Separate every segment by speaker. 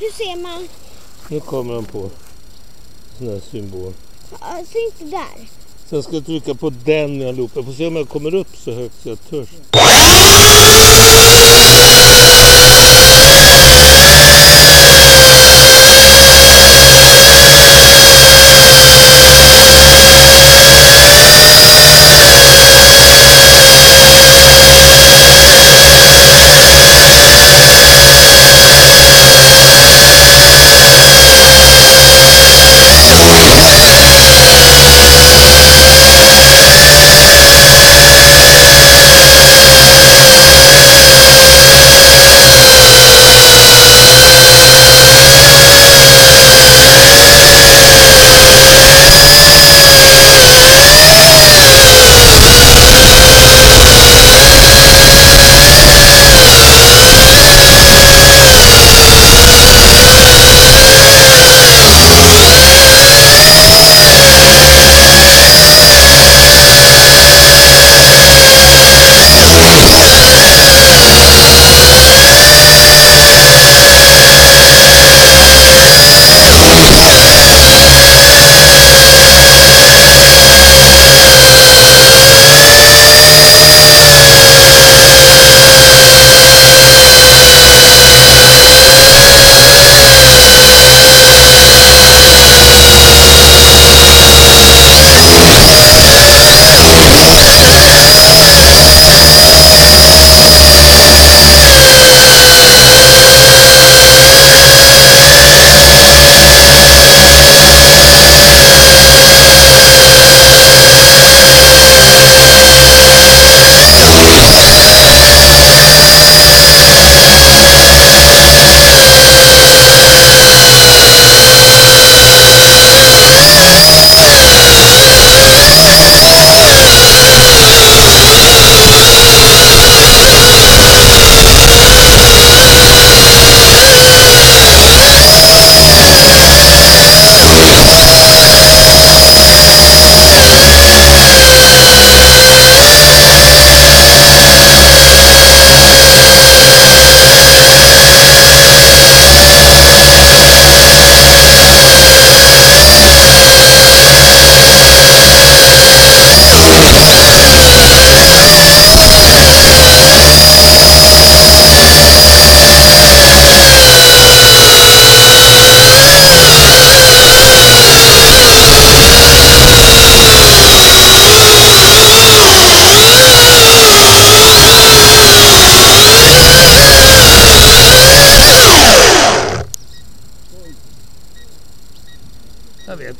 Speaker 1: Hur ser man?
Speaker 2: Nu kommer han på sån här symbol.
Speaker 1: Syns det där?
Speaker 2: Sen ska jag trycka på den jag loopar. Får se om jag kommer upp så högt så jag törs.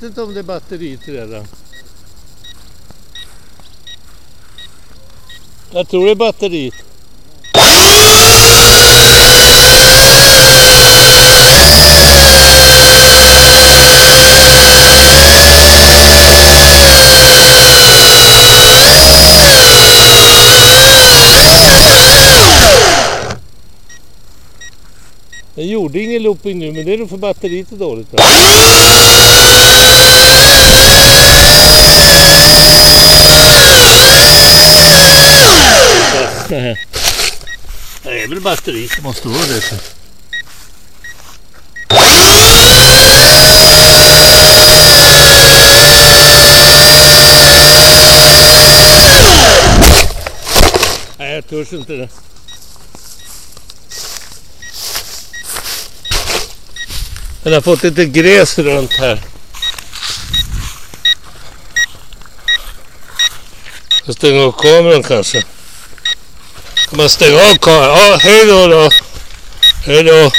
Speaker 2: Inte om det är batteriet redan. Jag tror det är batteriet. Den gjorde ingen looping nu men det är nog för batteriet är dåligt. Då. Det är väl batteriet det måste vara det. Nej, jag törs inte det. Den har fått lite gräs runt här. Jag stänga av kameran kanske. Ska man stänga av kameran? Ja, hej då då. Hej då.